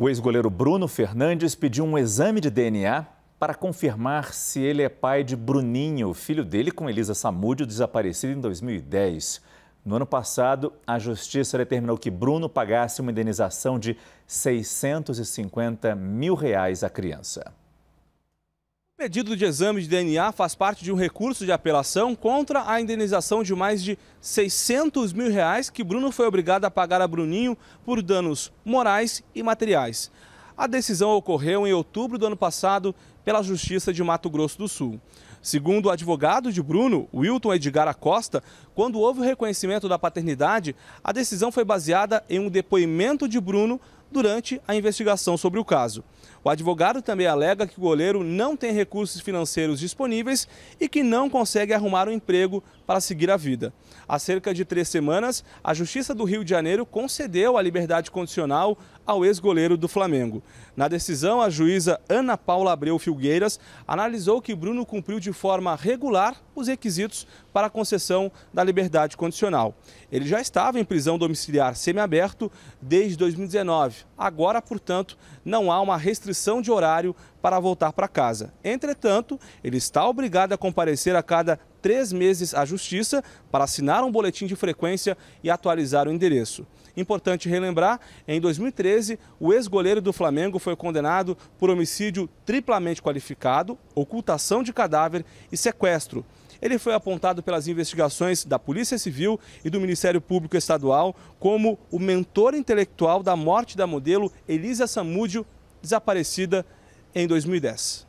O ex-goleiro Bruno Fernandes pediu um exame de DNA para confirmar se ele é pai de Bruninho, filho dele com Elisa Samúdio, desaparecido em 2010. No ano passado, a Justiça determinou que Bruno pagasse uma indenização de 650 mil reais à criança. Pedido de exame de DNA faz parte de um recurso de apelação contra a indenização de mais de 600 mil reais que Bruno foi obrigado a pagar a Bruninho por danos morais e materiais. A decisão ocorreu em outubro do ano passado pela Justiça de Mato Grosso do Sul. Segundo o advogado de Bruno, Wilton Edgar Acosta, quando houve o reconhecimento da paternidade, a decisão foi baseada em um depoimento de Bruno durante a investigação sobre o caso. O advogado também alega que o goleiro não tem recursos financeiros disponíveis e que não consegue arrumar um emprego para seguir a vida. Há cerca de três semanas, a Justiça do Rio de Janeiro concedeu a liberdade condicional ao ex-goleiro do Flamengo. Na decisão, a juíza Ana Paula Abreu Filgueiras analisou que Bruno cumpriu de forma regular os requisitos para a concessão da liberdade condicional. Ele já estava em prisão domiciliar semiaberto desde 2019. Agora, portanto, não há uma restrição de horário para voltar para casa. Entretanto, ele está obrigado a comparecer a cada três meses à Justiça para assinar um boletim de frequência e atualizar o endereço. Importante relembrar, em 2013, o ex-goleiro do Flamengo foi condenado por homicídio triplamente qualificado, ocultação de cadáver e sequestro. Ele foi apontado pelas investigações da Polícia Civil e do Ministério Público Estadual como o mentor intelectual da morte da modelo Elisa Samúdio, desaparecida em 2010.